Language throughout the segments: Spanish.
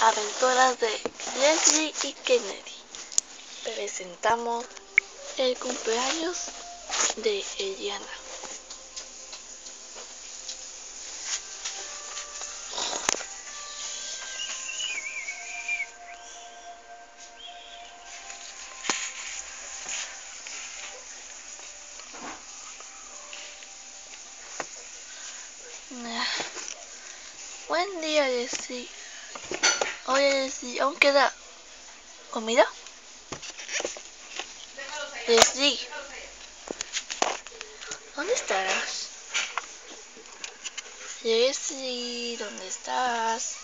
aventuras de Leslie y Kennedy. Presentamos el cumpleaños de Eliana. Buen día, Leslie. Leslie, ¿aún queda comida? Leslie, ¿dónde estás? Leslie, ¿dónde estás?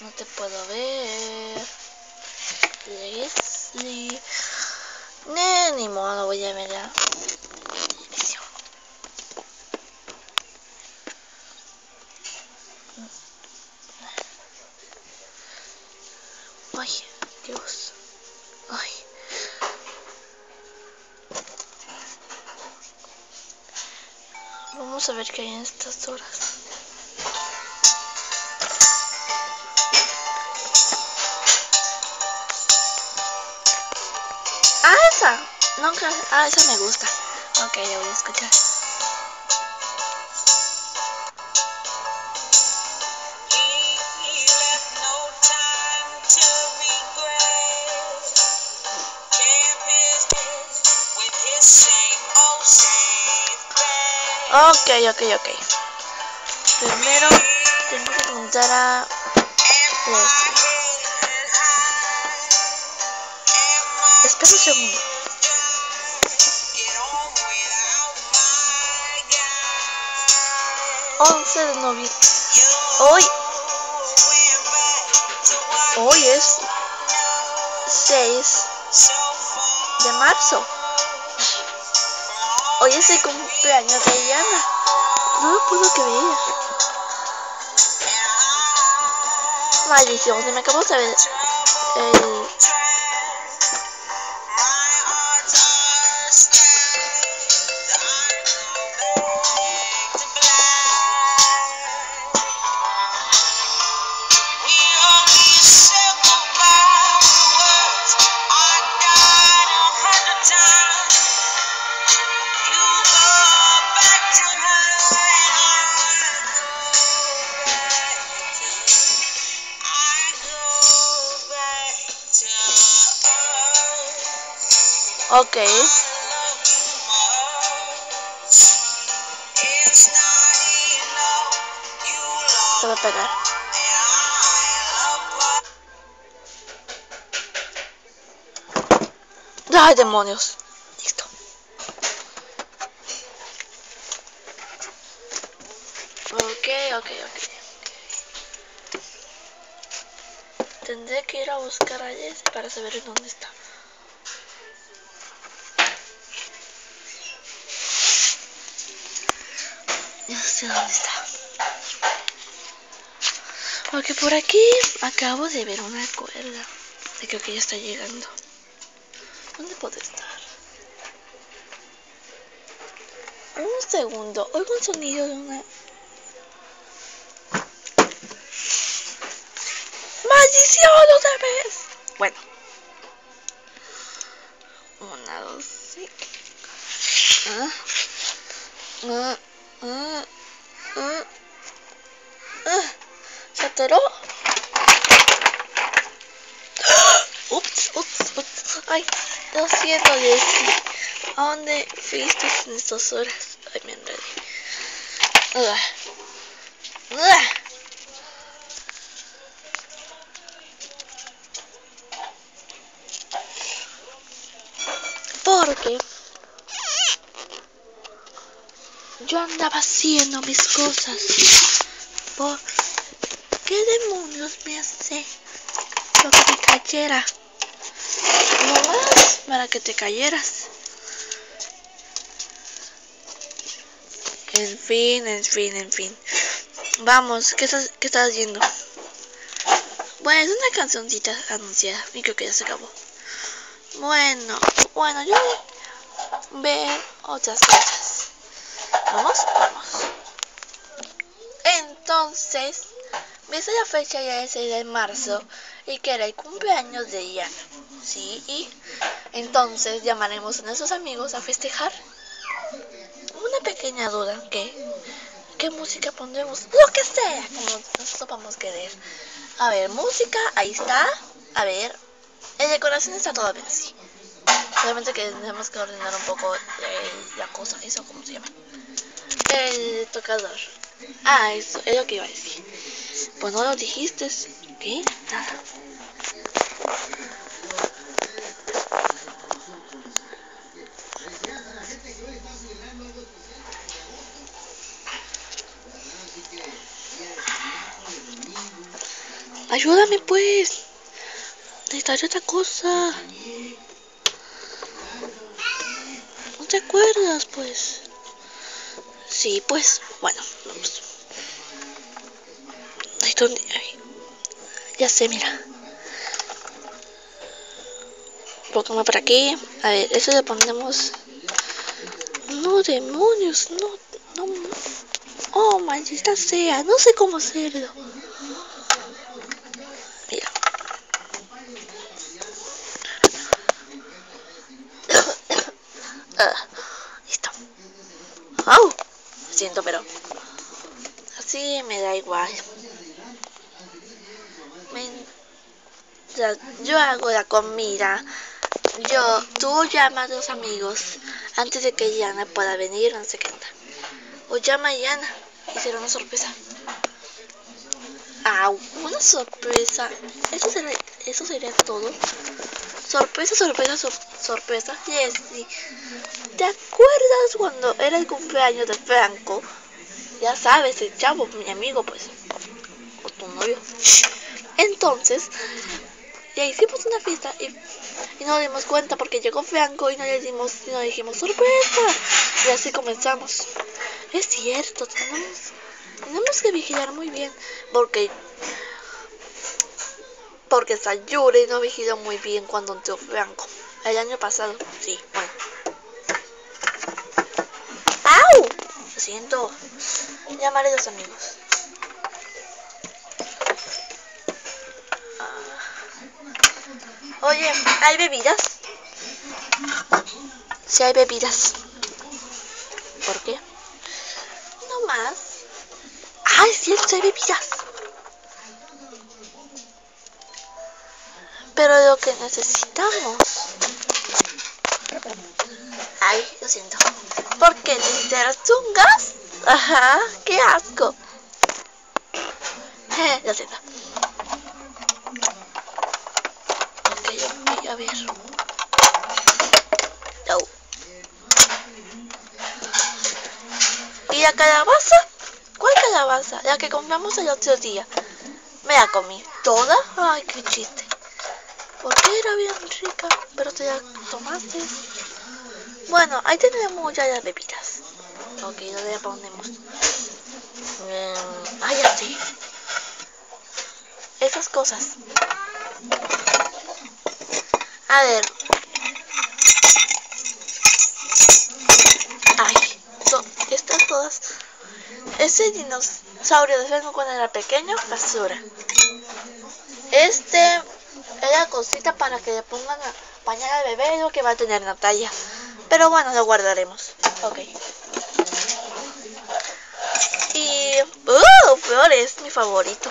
No te puedo ver. No, ni modo, voy a ver la televisión. Ay, Dios. Ay. A ver qué hay en estas horas. Ah, esa. Nunca. Ah, esa me gusta. Ok, la voy a escuchar. Ok, ok, ok. Primero tengo que preguntar a I Espera un segundo. get on without my guy? 11 de noviembre. Hoy, hoy es you know 6 so far. de marzo. Hoy es el de Diana. No lo puedo creer. Maldición, se me acabó de ver el... Ok, se va a pegar. ¡Ay, demonios! Listo. Ok, ok, ok. Tendré que ir a buscar a Jesse para saber dónde está. Dónde está. Porque por aquí acabo de ver una cuerda. Y creo que ya está llegando. ¿Dónde puede estar? Un segundo. Oigo un sonido de una. ¡Maldición otra vez! Bueno. Una, dos, sí. Ah. Ah. Ah. Ah. Ah. ¿Se atoró? Ups, ups, ups. Ay, lo siento, Jessie. ¿A dónde fuiste en estas horas? Ay, me enredé. Ugh. Ugh. Porque andaba haciendo mis cosas. ¿Por qué demonios me hace lo que me cayera? Nomás para que te cayeras. En fin, en fin, en fin. Vamos, ¿qué estás, qué estás haciendo? Bueno, es una cancioncita anunciada y creo que ya se acabó. Bueno, bueno, yo voy a ver otras cosas. Vamos, vamos. Entonces, Esa la fecha ya es el de marzo y que era el cumpleaños de Iana. Sí, y entonces llamaremos a nuestros amigos a festejar. Una pequeña duda, ¿qué? ¿Qué música pondremos? Lo que sea, como nosotros vamos a querer. A ver, música, ahí está. A ver, el decoración está todo bien, sí. Solamente que tenemos que ordenar un poco eh, la cosa, eso, ¿cómo se llama? El tocador. Ah, eso, es lo que iba a decir. Pues no lo dijiste. ¿Qué? Nada. Ayúdame pues. Necesito otra cosa. ¿No te acuerdas pues? Sí, pues, bueno, vamos. ¿dónde? Ay, ya sé, mira. Póngame por aquí. A ver, eso le ponemos. No, demonios, no, no. Oh, maldita sea, no sé cómo hacerlo. Mira. Ah, listo. ¡Au! Siento, pero así me da igual. Mientras yo hago la comida, yo, tú llamas a los amigos antes de que Yana pueda venir, no sé qué onda. O llama a Yana y será una sorpresa. Ah, una sorpresa. Eso sería, eso sería todo. Sorpresa, sorpresa, sor- sorpresa. Jessie, ¿te acuerdas cuando era el cumpleaños de Franco? Ya sabes, el chavo, mi amigo, pues. O tu novio. Entonces, le hicimos una fiesta y, y no nos dimos cuenta porque llegó Franco y no le dimos, y no dijimos sorpresa. Y así comenzamos. Es cierto, tenemos, tenemos que vigilar muy bien porque porque Sayuri no vigiló muy bien cuando entró Franco. El año pasado, sí, bueno. ¡Au! Lo siento. Llamaré a los amigos. Ah. Oye, ¿hay bebidas? Sí hay bebidas. ¿Por qué? No más. ¡Ay, sí hay bebidas! Pero lo que necesitamos. Ay, lo siento. ¿Por qué necesitas un gas? Ajá, qué asco. Lo siento. Ok, ok, a ver. No. ¿Y la calabaza? ¿Cuál calabaza? La que compramos el otro día. Me la comí. ¿Toda? Ay, qué chiste. Porque era bien rica, pero te la tomaste. Bueno, ahí tenemos ya las bebidas. Ok, ¿dónde la ponemos? Mm, ay, así. Esas cosas. A ver. Ay, son estas todas. Ese dinosaurio de Franco cuando era pequeño, basura. Este era cosita para que le pongan a bañar al bebé lo que va a tener Natalia. Pero bueno, lo guardaremos. Ok. Y... ¡Uh! Flores, mi favorito.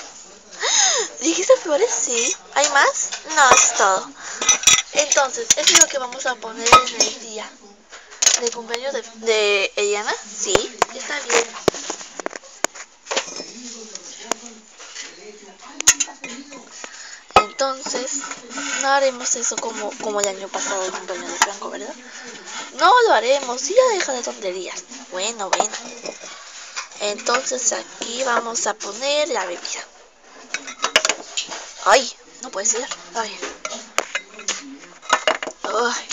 ¿Dijiste flores? Sí. ¿Hay más? No, es todo. Entonces, eso es lo que vamos a poner en el día. ¿De cumpleaños de, de Eliana? Sí, está bien. Entonces, no haremos eso como, como el año pasado, el cumpleaños de Franco, ¿verdad? No lo haremos, ya deja de tonterías. Bueno, bueno. Entonces aquí vamos a poner la bebida. Ay, no puede ser. Ay. Ay.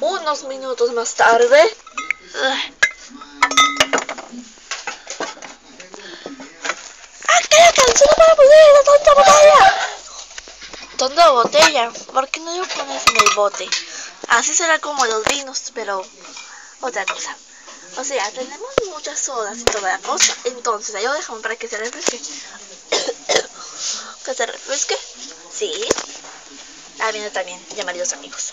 Unos minutos más tarde. ¡Ah, la canción para poner la tonta botella! Tonta botella, ¿por qué no lo pones en el bote? Así será como los vinos, pero otra cosa. O sea, tenemos muchas sodas y toda la cosa. Entonces, ahí lo dejamos para que se refresque. que se refresque. Sí. Ah, viene también llamar a los amigos.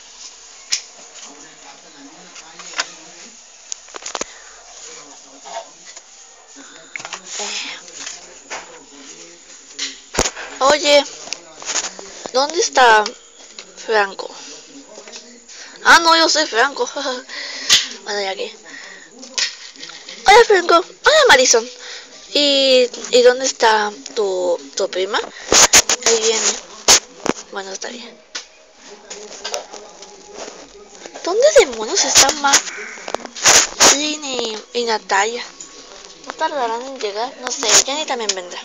Oye, ¿dónde está Franco? Ah, no, yo soy Franco. bueno, ya que. Hola, Franco. Hola, Marison. ¿Y, ¿y dónde está tu, tu prima? Ahí viene. Bueno, está bien. ¿Dónde demonios está Marlin y, y Natalia? ¿No tardarán en llegar? No sé, Jenny también vendrá.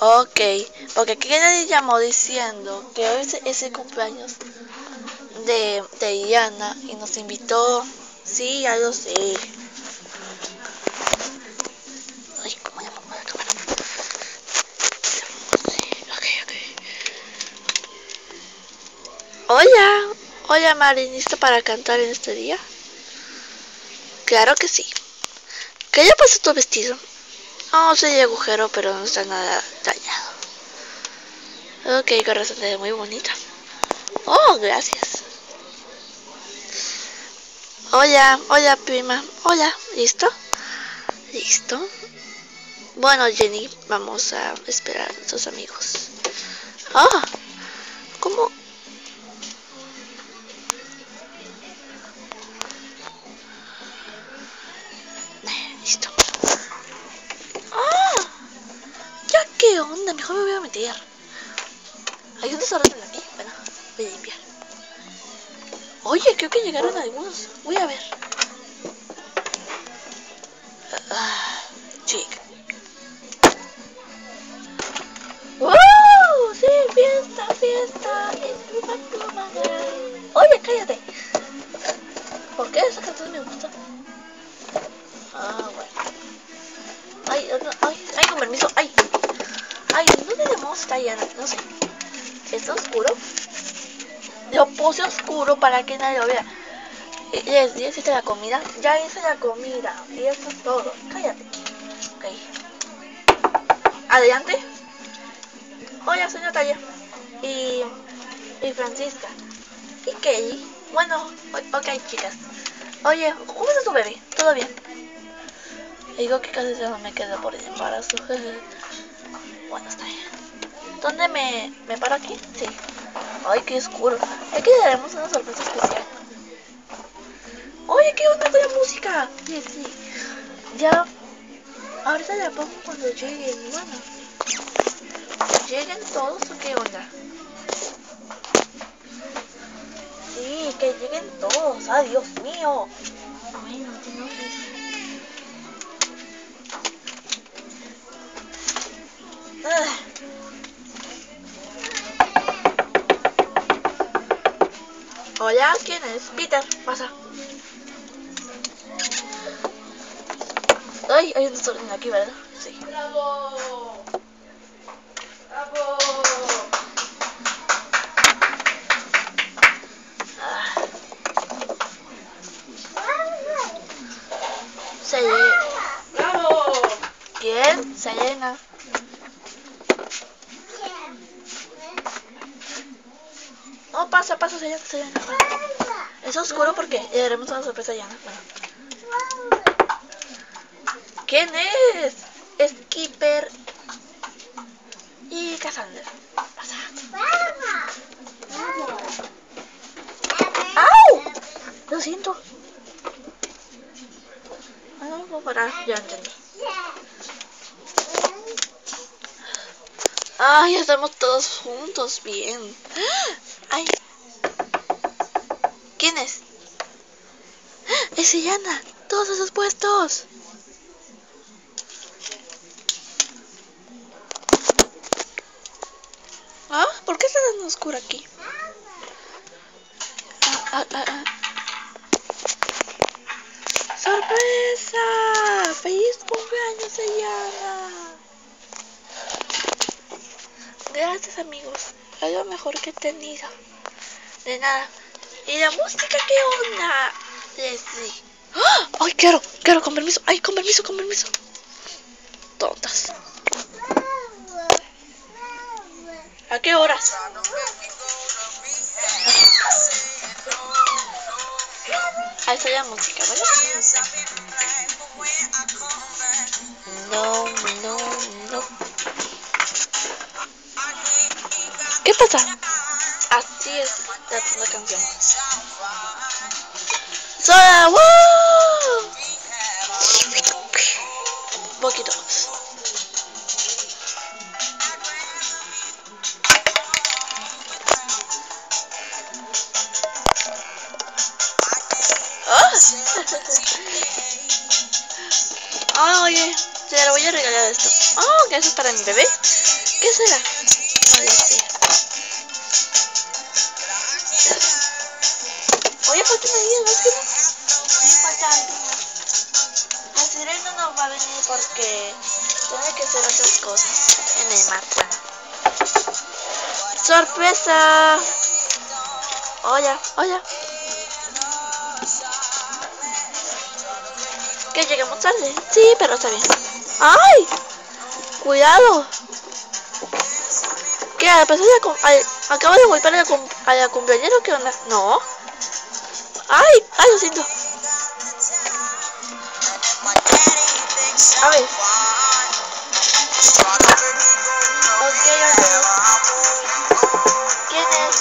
Ok, porque aquí nadie llamó diciendo que hoy es, el cumpleaños de, de Diana y nos invitó. Sí, ya lo sé. Ay, ¿cómo. Hola, hola Mari, ¿lista para cantar en este día? Claro que sí. ¿Qué ya pasó tu vestido? No, oh, soy agujero, pero no está nada dañado. Ok, corazón, te ve muy bonita. Oh, gracias. Hola, hola prima. Hola, ¿listo? ¿Listo? Bueno, Jenny, vamos a esperar a nuestros amigos. Ah, onda? Mejor me voy a meter. ¿Hay un desorden aquí? Bueno, voy a limpiar. Oye, creo que llegaron algunos. Voy a ver. Ah, chica. ¡Wow! ¡Sí! ¡Fiesta, fiesta! Oye, cállate. No sé. ¿Está oscuro? Lo puse oscuro para que nadie lo vea. Les di hiciste la comida. Ya hice la comida. Y eso es todo. Cállate. Ok. Adelante. Hola, soy Natalia. Y, y Francisca. Y Kelly. Bueno, ok, chicas. Oye, ¿cómo está tu bebé? ¿Todo bien? Digo que casi se me queda por el embarazo. Bueno. ¿Dónde me, me paro aquí? Sí. Ay, qué oscuro. Aquí daremos una sorpresa especial. Oye, ¿qué onda con la música? Sí, sí. Ya. Ahorita la pongo cuando lleguen, bueno. ¿Lleguen todos o qué onda? Sí, que lleguen todos. ¡Ay, Dios mío! Bueno, te enojes. Ah. Hola, ¿quién es? Peter, pasa. Ay, hay un desorden aquí, ¿verdad? Sí. ¡Bravo! ¡Bravo! Ah. Se ¡Bravo! ¿Quién? Se llena. No, pasa, pasa, se llena, se llena. Es oscuro porque le daremos una sorpresa a Yana. Bueno. ¿Quién es? Skipper y Cassandra. Pasa. ¡Au! Lo siento. Ah, no puedo parar. Ya entendí. Ay, estamos todos juntos, bien. Ay. ¿Quién es? Es Yana. Todos esos puestos. ¿Ah? ¿Por qué está tan oscuro aquí? Ah, ah, ah, ah. ¡Sorpresa! ¡Feliz cumpleaños, Yana! Gracias, amigos. Es lo mejor que he tenido. De nada. ¿Y la música qué onda? Leslie. ¡Ah! Ay, quiero, quiero, con permiso. Ay, con permiso, con permiso. Tontas. ¿A qué horas? Ahí está la música, ¿vale? No, no, no. ¿Qué pasa? Así es la segunda canción. ¡Soda! ¡Wow! Un poquito más. ¡Ah! Ah, oye, te lo voy a regalar esto. Oh, que eso es para mi bebé. ¿Qué será? Porque tiene que hacer otras cosas en el mapa. ¡Sorpresa! Hola, hola. Que llegamos tarde. Sí, pero está bien. ¡Ay! ¡Cuidado! ¿Qué? ¿A de cum- ay, ¿Acabo de golpear a la, cum- a la cumpleañera qué onda? No. ¡Ay! ¡Ay, lo siento! A ver. Ok, ok. ¿Quién es?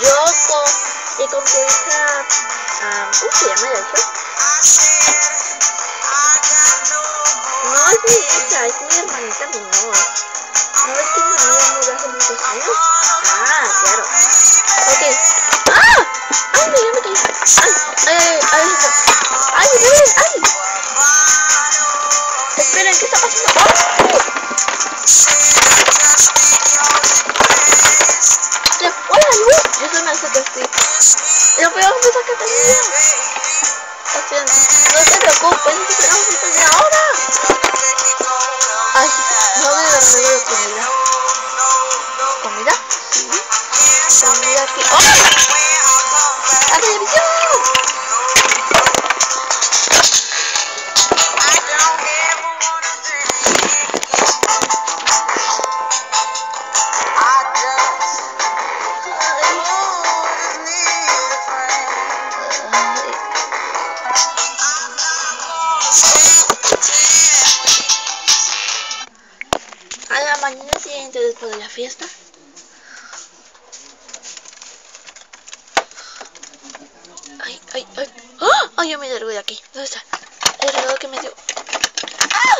Yo con, y con tu hija, ah, ¿cómo se llama la hija? No es mi hija, es mi hermanita menor. ¿No ves que mi amiga murió hace muchos años? Ah, claro. Ok. ¡Ah! ¡Ay, ya me caí! ¡Ay, ay, ay, ay! ¡Ay, ay, ay! Esperen, ¿qué está pasando? ¡Oh! ¡Le fue la luz! Eso me hace que sí. Lo peor es que tenía. Lo siento. No te preocupes, no te preocupes de ahora. Ay, no me dormí comida. ¿Comida? Sí. Comida aquí. ¡Oh! ¡La televisión! Ay, ay, ay. ¡Ah! Ay, yo me largo de aquí. ¿Dónde está? El reloj que me dio. ¡Ah!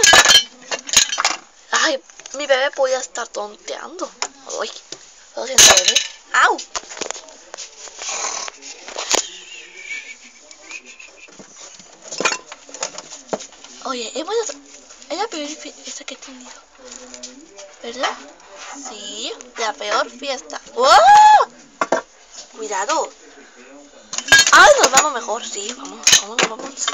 Ay, mi bebé podía estar tonteando. Ay, lo siento, bebé. ¡Au! Oye, hemos... Es la peor fiesta que he tenido. ¿Verdad? Sí, la peor fiesta. ¡Oh! Cuidado. Ay, nos vamos mejor. Sí, vamos, vamos, vamos.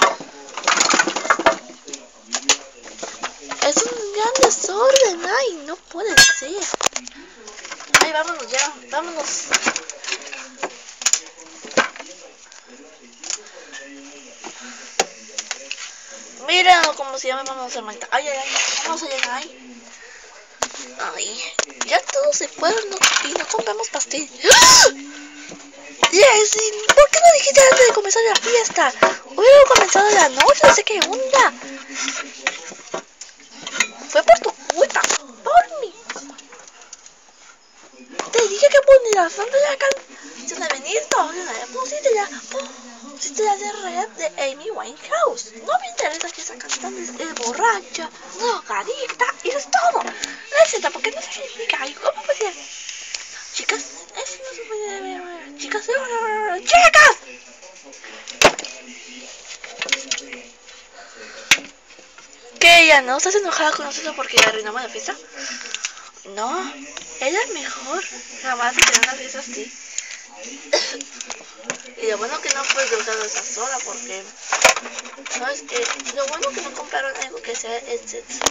Es un gran desorden. Ay, no puede ser. Ay, vámonos ya. Vámonos. Mira cómo se llama, vamos a hacer. Ay, ay, ay, vamos a llegar ahí. Ay, ya todos se fueron ¿no? y no compramos pastel. ¡Ah! ¿Por qué no dijiste antes de comenzar la fiesta? Hubiera comenzado la noche, no sé qué onda. Fue por tu culpa, por culpa. Te dije que ponieras antes la Benito. Pusiste la, pusiste la de red de Amy Winehouse. No me interesa que esa cantante es borracha, drogadicta, y eso es todo. Siento porque no significa algo. ¿Cómo puede ser? Chicas, eso no se puede ver. Chicas. ¿Qué ya no? ¿Estás enojada con nosotros porque arruinamos la fiesta? No, ella es mejor. Jamás se quedó una fiesta así. y lo bueno que no fue yo usando esa sola porque no es lo bueno que no compraron algo que sea el sexo.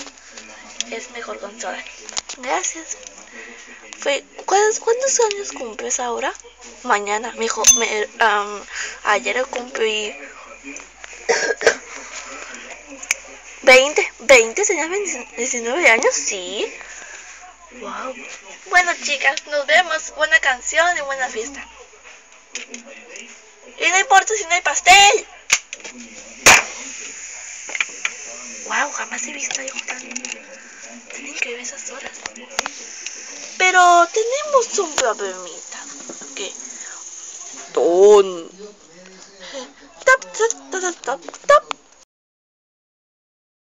Es mejor con soda. Gracias. Fe- ¿cuántos, años cumples ahora? Mañana, mi hijo. Me, am, ayer cumplí 20, 20, ¿Tenías 20 19 años? Sí. Wow. Bueno, chicas, nos vemos. Buena canción y buena fiesta. Y no importa si no hay pastel. Wow, jamás he visto algo tan, tan increíble esas horas. Pero tenemos un problemita. ¿Qué? Ton. Tap, tap, tap, tap, tap,